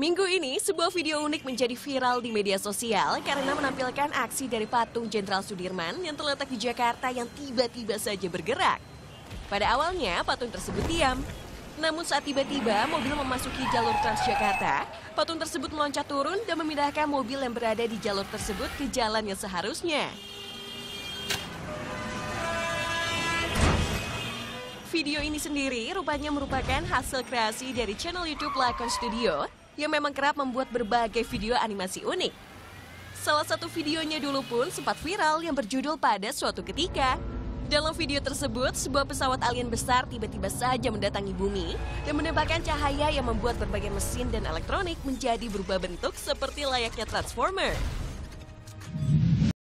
Minggu ini, sebuah video unik menjadi viral di media sosial karena menampilkan aksi dari patung Jenderal Sudirman yang terletak di Jakarta yang tiba-tiba saja bergerak. Pada awalnya, patung tersebut diam. Namun saat tiba-tiba mobil memasuki jalur Transjakarta, patung tersebut meloncat turun dan memindahkan mobil yang berada di jalur tersebut ke jalan yang seharusnya. Video ini sendiri rupanya merupakan hasil kreasi dari channel YouTube Lakon Studio yang memang kerap membuat berbagai video animasi unik. Salah satu videonya dulu pun sempat viral yang berjudul pada suatu ketika. Dalam video tersebut, sebuah pesawat alien besar tiba-tiba saja mendatangi bumi dan menembakkan cahaya yang membuat berbagai mesin dan elektronik menjadi berubah bentuk seperti layaknya Transformer.